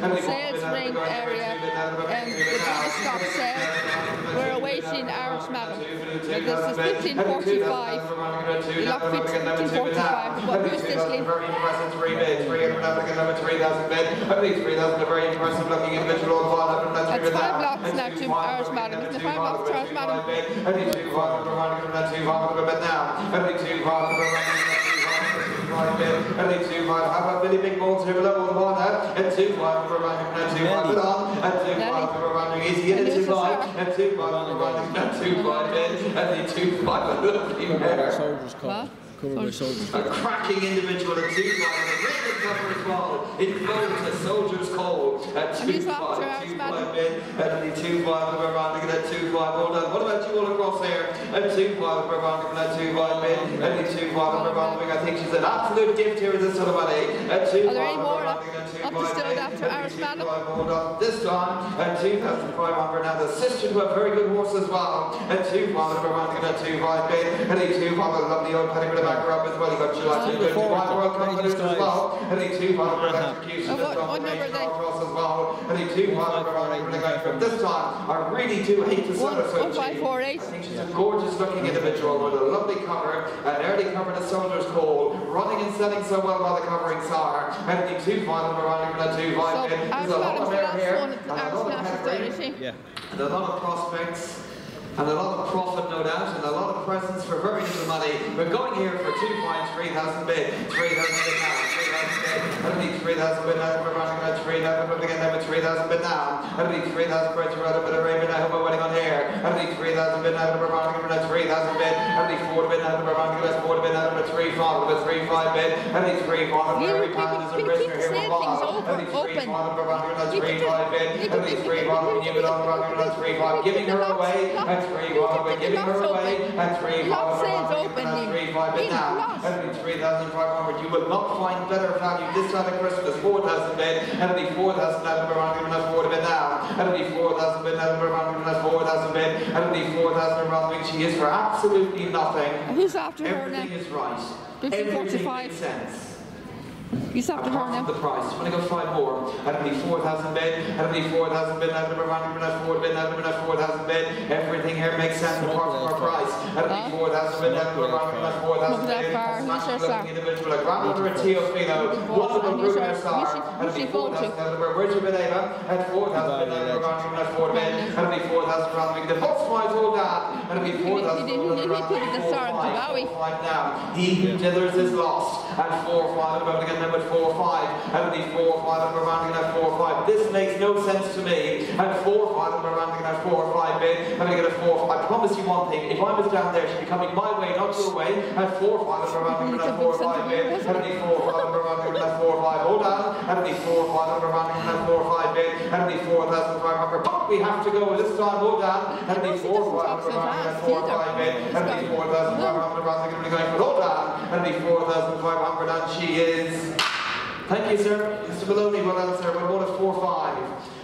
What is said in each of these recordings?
sales ring area and the biggest stop sale. We're awaiting Irish Madam. Now, this is 1545. You lock 1545. What who's this link? Very impressive three bid, 300 number 3000 bid. Only 3000, a very impressive looking individual. That's five blocks now to Irish Madam. Isn't it five blocks to Irish Madam? Only two five, we're running from two five, we're bid now. Only two five, we're running from that two five, two five. Only two five, how about Billy Big Balls here below on one out? And two five, we're running from that two five, bid on. And two five, we're running easy in two five. And two five, we're running from that two five bid. Only two five, a little bit better. Soldiers call. What? Covered by soldiers A cracking individual at two five, and a red cover as well. It flows a soldier's call at two he's off to five, two Madam. five bid, and the two five we're rounding it at two five. Hold on. What about you all across here? At two five we're rounding it at two five bid, and the two five we're. I think she's an absolute gift here in this sort of money. At two Are there five any of distilled after Irish Madam. This time, and 2,500. And the sisters were very good horse as well. And 2,500 for a at 2,5 bid. And he 2,500, lovely old pedigree with a back rub as well. He got July 2 good. 2,500 World Confidence as well. And he 2,500 for Execution as well. What number are they? well. And he 2,500 for Rankin from this time. I really do hate to sort of so I think she's a gorgeous looking individual with a lovely cover, an early cover to Soldier's Call, running and selling so well by the covering sire. And the 2,500 Ireland can do vibe so in. There's a lot of air here, and a lot of pedigree, yeah. and a lot of prospects, and a lot of profit, no doubt, and a lot of presents for very little money. We're going here for two points, 3,000 bid, 3,000 bid now, 3,000 bid, need 3,000 bid now, we're running about 3,000, we're again over 3,000 bid now, only 3,000 bid, you're out of bit of rain, I hope we're winning on here, only 3,000 bid now, we're running about 3,000 bid, only 4 bid now, we're running about of a three-five bed, and it's three-five for every partner is a prisoner here? in Barlow, and it's three-five for running on a three-five bed, and it's three-five for Newman running on a three-five, giving her away, and three-five, we're giving her away, and three-five for running on a three-five bed now, and it's 3,500. You will not find better value this side of Christmas, 4,000 bed, and it'll be 4,000 out of around even afford bed now, and it'll be 4,000 bed out a around and afford 4,000 bed, and it'll be 4,000 around which she is for absolutely nothing. Who's after her now? Everything is right. Before 45. You stopped the car now. The price. I'm to go five more. I don't 4,000 bed. I don't 4,000 bed. I don't need 4,000 bed. I don't 4,000 bed. Everything here makes sense apart from our price. I don't 4,000 bed. I don't need 4,000 bed. I'm not individual. Like Ram Tio Fino. One of them grew in a star. I don't 4,000 bed. Where's your bed, Ava? At 4,000 bed. I don't 4,000 bed. I don't 4,000 bed. The whole slide's all down. I don't 4,000 bed. He put the star to Bowie. Now, he, Jethers is lost. At 4,500 bed. Again, number four or five. And the four five, I'm rounding at four or five. This makes no sense to me. At four or five, I'm rounding at four or five bid. I'm get a four. I promise you one thing. If I was down there, she'd be coming my way, not your way. At four five, I'm rounding at four five bid. And the four five, I'm rounding at four five. Hold on. And the four five, I'm rounding at four five bid. And the four thousand five hundred. But we have to go this time. Hold on. And the four doesn't five, talk I'm so rounding at fast four either. five bid. And the four thousand five hundred. I'm going to be going for hold on. And the four thousand five hundred. And she is. Thank you, sir. Mr. Maloney, well done, sir. We'll go to 4-5.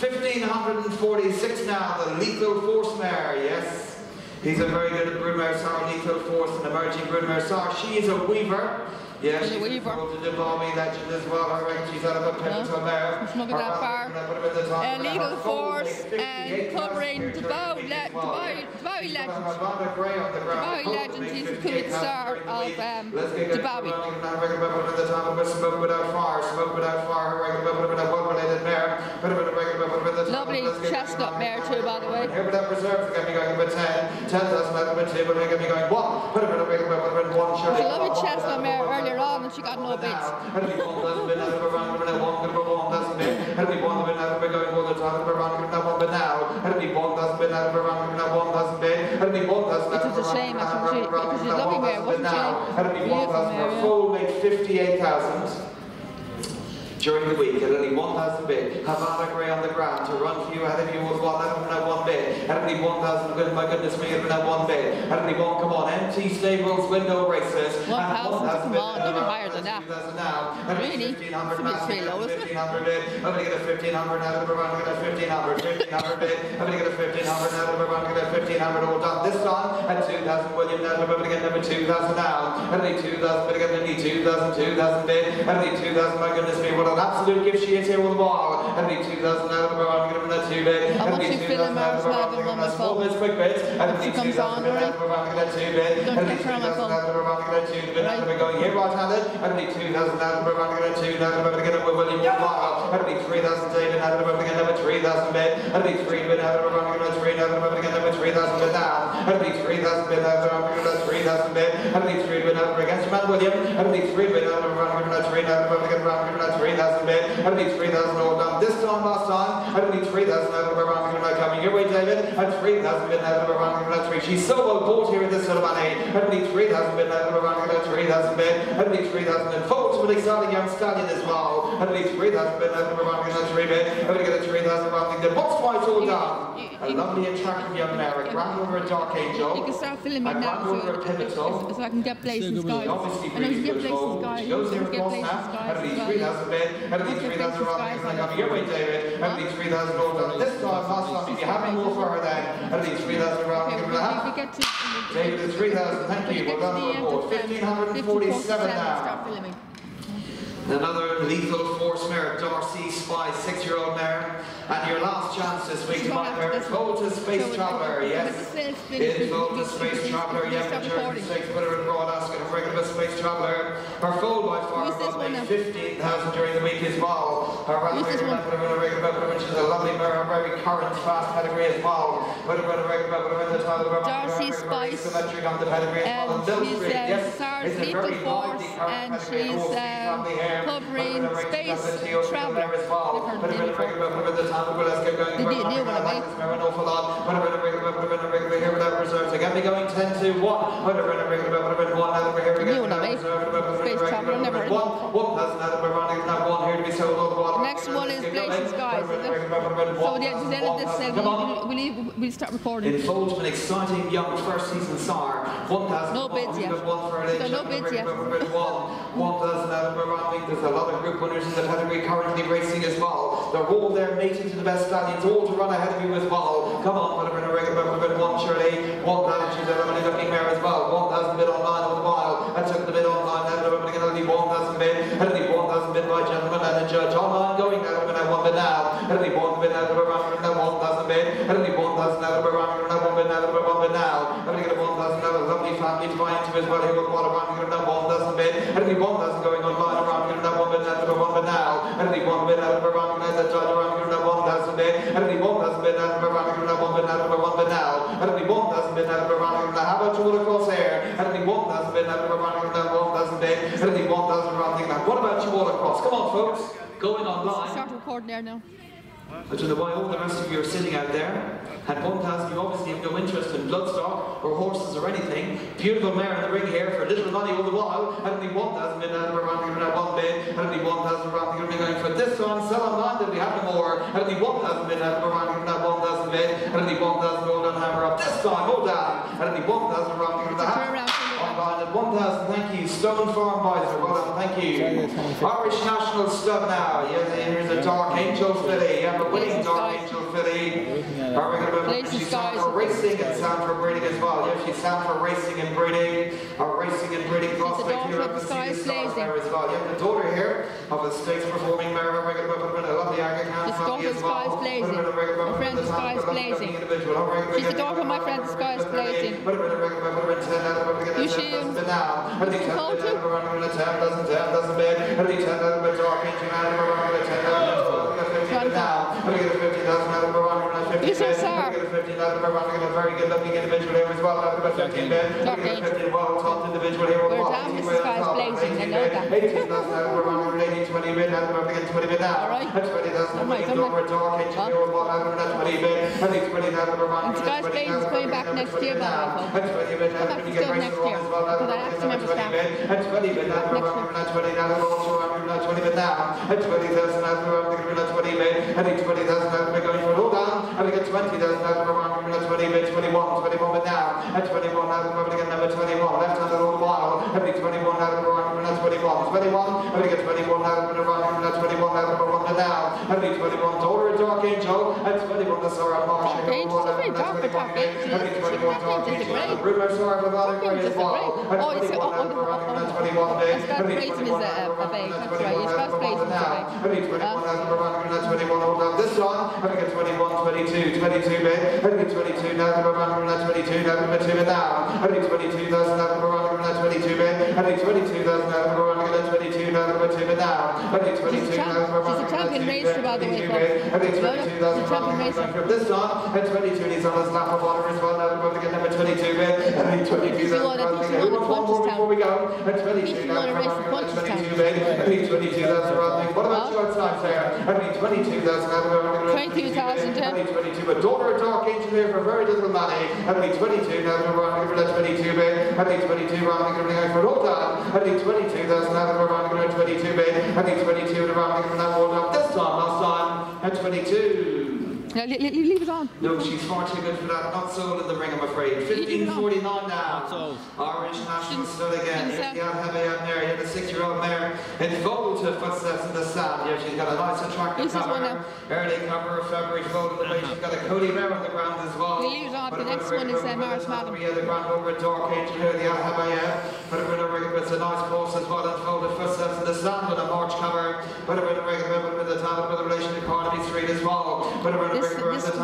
1546 now, the Lethal Force Mare, yes. He's a very good broodmare star, Lethal Force, an emerging broodmare star. She is a weaver. Yeah, She's a she's weaver. a to the Bobby legend as well. I reckon she's out of a pivotal mare. Let's look at that far. Uh, legal force and covering the bow, le- the bow, the bow legend. The Bowie legend, he's the coolest star of, um, the Bowie. Smoke without fire, smoke without fire, related mare. Lovely chestnut mare too, by the way. Here, but that reserves going to be going about 10. 10,000 out of 2, but we're going to be going 1. Put a bit of wiggle, but we're going 1 She lovely chestnut mare earlier on and she got no bits. 1,000 bit out of going to 1, we're 1,000 bit. It'll be 1 bit out of we're going all the time, we're around, we're going to 1 bit now. It'll be 1,000 bit out of around, we're going to 1,000 bit. It'll be 1,000 out It was a shame, a- it was a lovely mare, wasn't she? Beautiful 1,000 mare, for yeah. full, make 58,000 during the week at only 1,000 bid. Havana Grey on the ground to run for you ahead of you with one, them know one bid. At only 1,000, good, my goodness me, only one bid. At only one, come on, empty stables, window races. 1,000, come on, nothing higher than that. now. Really? 1,500 It's a bit too low, isn't it? 1,500 bid. I'm going to get a 1,500 now, we're running at 1,500. 1,500 bid. I'm going to get a 1,500 now, we're running at 1,500 all done. This time at 2,000, William now, going to get number 2,000 now. At only 2,000 bid again, only 2,000, 2,000 bid. At only 2,000, my goodness me, what are absolute gift she is here all the be 2,000 out of her arm, her that two bit. I want you feeling 2,000 out of her Mars arm, give her Madam that my small phone. bits, quick bits. That'll be She comes 2,000 on, out alright? of her arm, give her that two bit. Don't That'll be catch her on my 2,000 phone. out of her arm, give her that two bit. Right. That'll be going here right-handed. That'll be 2,000 out of her arm, give her that two. That'll be going with William While. That'll be 3,000 David out of her arm, again, number 3,000 bit. That'll be 3 bit out of her arm, give her that three. That'll be again, number 3,000 bit down. That'll be 3,000 bit out of her arm, give her that 3,000 bit. That'll be 3 bit out of her against man William. That'll be 3 bit out of her arm, give her that three. That'll be again, round, give her that 3,000 bit. That'll be 3,000 all down. This time, last time, that'll be 3,000 out of her arm, give her that coming your way, David. And 3,000 bit out of her arm, give her that three. She's so well bought here in this sort of money. That'll be 3,000 bit out of her arm, give her that 3,000 bit. That'll be 3,000 and folks with exciting young stallion as well. That'll be 3,000 bit out of her arm, give her that three bit. That'll get a 3,000 rounding. The box twice all done. A lovely, attractive young mare. A granddaughter of Dark Angel. You can start filming me A now granddaughter of so, Pivotal. so I can get places, blazing skies. Obviously, I know you really get good blazing goal. skies. She You goes here can get across blazing now. skies. That'll be as well. 3,000 bid. That'll be Okay, 3,000 blazing rounding. skies. Like, I'm your way, David. That'll be 3,000 all done. This time, last time, if you haven't more for her then, that'll be 3,000 Okay, rounding. we Give her a we hand. get to David is 3,000. Thank when you. you get Well to done the on end board. of um, 1,547 now. Another lethal force mare, Darcy Spy, six-year-old mare. And your last chance this week to buy her Volta Space Traveller, yes. It's Volta Space Traveller, yeah, the Jersey Stakes winner in Broad Ascot, a regular Space Traveller. Her foal by far Who's this above one me, now? 15,000 during the week as well. Who's this one? winner, regular winner, which is a lovely very current, fast pedigree as well. Winner, winner, regular the title of her Darcy Spice. symmetric on the pedigree as well. And she's, Street, uh, yes. Sarah's a Lethal Force, and she's, uh, covering Space the Theo Traveller. there as well. Different Winner, name. regular, regular, the time, well, let's get going. They do- they wanna make- An awful lot. Winner, winner, regular, winner, regular, here without reserves. Again, we going 10 to 1. Winner, winner, regular, winner, 1. Now that we're here They again. do wanna without make reserve, winner, winner, Space regular, Traveller, never heard one. One person now that we're running. Now one here to be sold all the water. Next one is Blazing. Skies, Winner, is it? winner, regular, winner, So one the the person, end of one this, on. we'll, we'll, we'll start recording. In full to an exciting young first season star. 1,000. No bids yet. One for an So no bids yet. One. 1,000 out of Miranda. There's a lot of group winners in the pedigree currently racing as well. They're all there mating to the best stallions, all to run ahead of you as well. Come on, whatever in a regular, one Shirley. 1,000. She's looking mare as well. 1,000 bid online all the while. I took the bid online. Now they're opening another 1,000 bid. It'll be 1,000 bid by gentlemen and a judge. Online going now. We're now one bid now. It'll be 1 bid out of around now 1,000 bid. It'll be 1,000 out of around now 1 bid now. It'll be 1 bid now. It'll get a 1,000 now. A lovely family to buy into as well. Here with water around here now 1,000 bid. It'll be 1,000 going online around here now 1 bid now. It'll be 1 bid now. It'll be 1 bid out of around now. The judge around here now 1,000 bid. It'll be 1,000 bid out of around here now 1 bid now. It'll be 1 bid now. It'll be 1,000 bid out of around here now. How about you all across here? It'll be 1,000 bid out of around here now 1,000 bid. It'll be 1,000 around here now. What about you all across? Come on, folks. Going online. Start recording there now. I don't know why all the rest of you are sitting out there. At 1,000, you obviously have no interest in bloodstock or horses or anything. Beautiful mare in the ring here for little money all the while. And only 1,000 bid out of around here now, one bid. And only 1,000 around here going for this one. Sell online, there'll be happy more. And only 1,000 bid out of around here now, 1,000 bid. And only 1,000 all done hammer up. This time, hold down. And only 1,000 around here the Turn around, turn around. Online at 1,000, thank you. Stone Farm Visor, well done, thank you. Irish National Stud now. Here's a Dark Angel filly. You have a winning Dark Angel Are we going to Blazing She's sound for racing and sound for breeding as well. Yeah, she's sound for racing and breeding. A racing and breeding prospect daughter here of at the the Stars Blazing. there as well. Yeah, the daughter here of a stakes performing mare. We're going to put a lovely Anglican It's family daughter as of well. Skies Blazing. We're gonna bring her up My friend the but lovely Blazing. individual. All right, we're She's the daughter of my friend Skies Blazing. We're gonna bring her- we're gonna gonna 50 You said bid. sir. I think it's 50, doesn't matter, we're gonna very good looking individual here as well. I think it's 15 bid. I Dark think it's Angel. 50 well topped individual here We're down, He's Mrs. way on Skies top. Blazing, I know that. 18 doesn't we're gonna 18, 20 bid. Now we're 20 bid now. All right. At 20 doesn't Come on, matter, come on. we're dark, into What? the bottom. We're not 20 bid. I think 20 now, we're And gonna Skies 20 Blazing's now, coming we're back next year, by now. the way. At 20 bid, now Come back gonna still next year, on as well. Now because I we're have to gonna remember 20 staff. bid. At 20 bid, now we're gonna 20 now, we're also we're not 20 bid now. At 20,000 now, we're gonna not 20 bid. I think 20,000 now, we're 20, there's another around number 20, mid 21, 21 but now, at 21, another number again, number 21, left hand all the while, every 21, another around number 21, 21, and again 21, another around number 21, another and running now, and 21, Daughter of Dark Angel, and 21, the Sarah Marsh, Dark Angel, it's a very dark, Angel, and we 21, Dark Angel is Angel, great. and Rumor Sarah Valley Angel as well, and Oh, oh, oh, oh it's a- 21 oh, now, oh, running, uh, and oh, 21 oh. big, That's and we Blaze is 21 a- now, a we're big, running, and that's right, 21 it's now, we're Blaze is running now, and we 21 now, we're running, and 21 hold down this one, and get 21, 22, 22 big, and we 22 now, we're running, and 22 now, we're two and now, and we 22 thousand now, we're running, and 22 big, and we 22 thousand now, we're running, and 22 now, we're and now, and we 22 champ- now, we're she's a champion and by the way, 22 folks. big, and we No, no, 22 she's a champion running, racer. this one, and 22 he's on of we're going to get number 22 big, and 22 He's the one- more before we go, and 22 He's the now, one that we're races running, and 22 down. big, and we 22 thousand running, what about your times there? And we 22 thousand now, we're running, 22,000, yeah. 22, but daughter of dark here for very little money. And we 22 now, we're running for the 22 bid. And we 22 running for the for hold on. And we 22 that's now we're running for 22 bid. And we 22 and running for that hold up this time, last time. And 22. Yeah, le- le- leave it on. No, she's far too good for that. Not sold in the ring, I'm afraid. 1549 now. sold. Irish national stud again. Didn't Here's the Alhebe out there. Here's the six-year-old mare. In full to footsteps in the sand. Yeah, she's got a nice attractive This is one cover. Early cover of February fold in the way. She's got a Cody mare on the ground as well. We'll leave it on. The next one is, a uh, Maris bit of a- Madam. The grand over at Dark Angel here, the Alhebe. But a bit of a it's a nice horse as well. And folded footsteps in the sand with a March cover. But a bit of a bit of the talent with a relation to Carnaby Street as well. But a bit of This- this- this-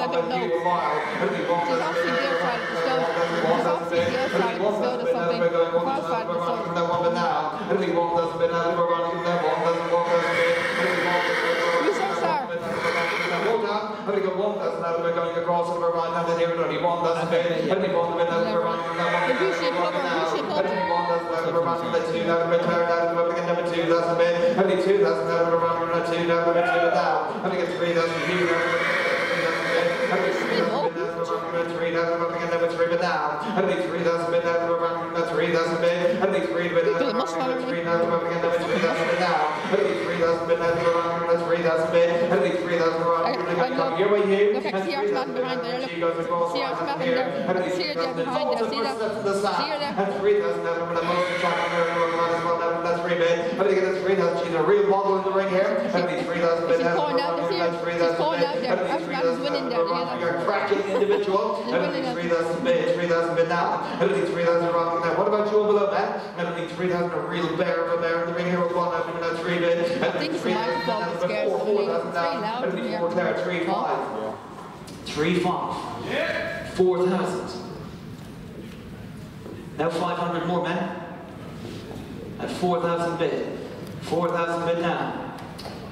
I don't know. She's obviously the that star? Hold on. I think one doesn't have we're going across and we're we're right now. The Bishop cover. Only one the two now. We're turned out. We're looking number two doesn't fit. Only two have we're running the two now. We're two. I think it's three doesn't fit. Only three doesn't looking at number three, but now only three doesn't fit. Now we're running the three doesn't fit. Only three, but now we're running the three. We're looking at number three doesn't fit now. Only three doesn't fit. Now we're running the three doesn't fit. Only three doesn't run. I- I look- Here we you. look, I see our man behind there, look. See our man there. See her there behind there, see that? See her there? And three doesn't have the most attractive there. As well, now that's three bid. I think it's three doesn't. She's a real model in the ring here. Only three doesn't. She's calling out, see her? She's calling out there. Our man is winning there, you know. You're a cracking individual. She's Only winning it. three doesn't bid. Three doesn't bid now. Only three doesn't wrong now. What about you below man? Only three doesn't a real bear of a bear in the ring here with one over now three bid. I think it's the microphone that scares them. Four It's doesn't very now. loud in Only here. four there. Three five. Three five. Four thousand. Now five hundred more men. At four thousand bid. Four thousand bid now.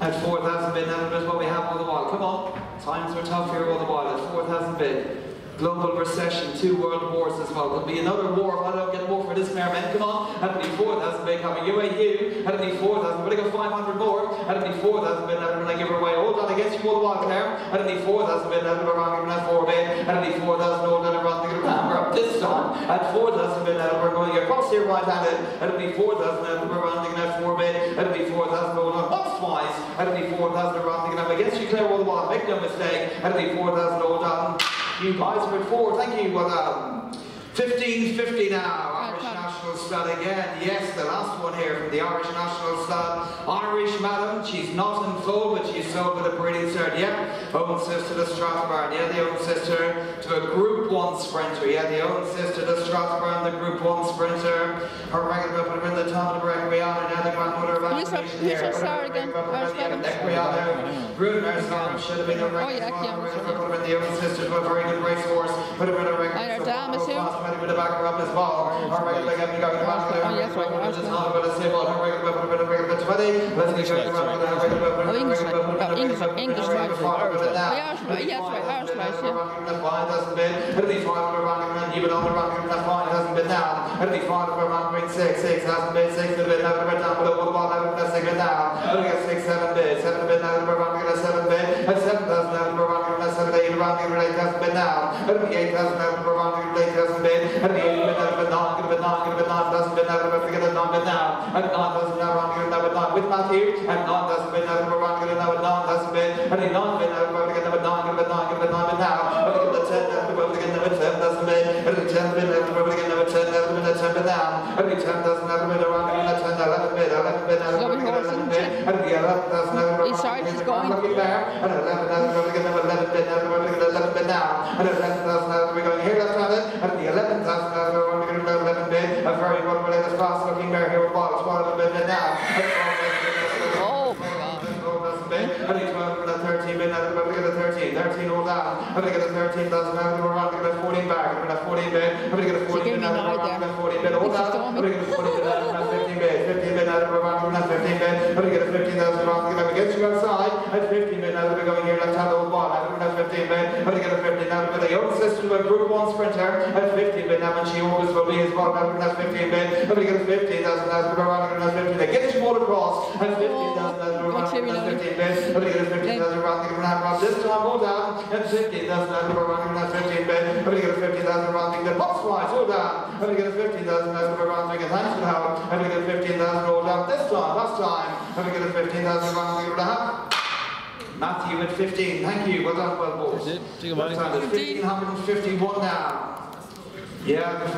At four thousand bid now is what we have all the while. Come on. Times are tough here all the while. At four thousand bid. Global recession, two world wars as well. There'll be another war if I don't get more for this mare, men. Come on. That'll be 4,000 bid coming. UAU. That'll be 4,000. But I got 500 more. That'll be 4,000 bid. That'll when I give away. Hold on against you all the while, Claire. That'll be 4,000 bid. That'll be wrong. Giving that 4 bid. That'll be 4,000 all done around the ground. We're up this time. At 4,000 bid. That'll we're going across here right handed. That'll be 4,000. That'll be rounding that 4 bid. That'll be 4,000 all on once twice. That'll be 4,000 rounding up against you, Claire, all the while. Make no mistake. That'll be 4,000 all done. You guys are at four. Thank you. Well done. 1550 now. Irish National Stud again. Yes, the last one here from the Irish National Stud. Irish Madam. She's not in full, but she's sold with a breeding cert. Yep. Own sister to Strathburn. Yeah, the own sister to a Group 1 sprinter. Yeah, the own sister to Strathburn, the Group 1 sprinter. Her regular up in the town of Requiana. Now the grandmother of Who's her- Activation who's her here. star again? Irish Madam? Requiana. Bruno Storm should have been a Oh, yeah, regular. yeah, Would yeah. have been the own sister to a very good racehorse. Would have been a regular. And her dam is who? With the backer up as well. Her regular got me going back there. Oh, yes, right, With the right. time, but I say, well, her regular weapon, a regular 20. Let's get going back with her regular weapon. Oh, English regular right. weapon, Oh, English regular right. English weapon, right. regular weapon, Oh, now. Irish right. Yes, right. Irish right, yeah. Running five doesn't been. It'll be five over running and even on the running and five hasn't been down. It'll be five over running six, six hasn't been six to been never been down below the ball, never been six been down. It'll get six, seven bid, seven bid now we're seven thousand now we're down. It'll be eight thousand now we're now gonna nine, gonna be nine doesn't been now we're gonna now now doesn't been now we're now been, and the nine been now we're gonna gonna gonna nine been now, the ten we're gonna ten doesn't 10 bid, everybody again, number 10, 11 bid, 10 bid down. Every 10,000, 11 bid, around again, 10, 11 bid, 11 11 bid, 11 bid. 11,000, 11 bid, He's sorry, he's going. looking there. And 11,000, everybody again, number 11 bid, 11 bid, 11 bid down. And 11,000, 11 bid going here, left handed. And 11,000, 11 bid, 11 bid. A very good, but it's fast looking there here with ball, 12 bid, bid down. Oh my god. I think 12 and a 13 bid, I'm going to get a 13, 13 all down. I'm going to get a 13, doesn't matter, we're around, get a 14 back, I'm going to 14 bid, I'm going to get a 14 gave bid, I'm going to 14 bid, all down. I'm going to get a 40 bid, I'm going to 15 bid, 15 bid, I'm going to 15 bid, I'm going to get a 15, that's wrong, I'm going to get you outside, at 15 bid, I'm going to go here, 50 men, but together 50 now, but the old system of group one sprinter at 50 men now, and she always will be as well, and that's 15 men, but together 50,000 as we run, and that's 50, they get you water across, and 50,000 as we run, and that's 15 men, but a 50,000 round, and round, this time all down, and 50,000 as we run, and that's 15 men, but together 50,000 round, and the box wise, all down, and together 50,000 as we run, and get for the help, and together 15,000 all down, this time, last time, and together 15,000 round, and a half. Matthew at 15, thank you, well done, well boys. That's. Take a time is 1551 now. Yeah,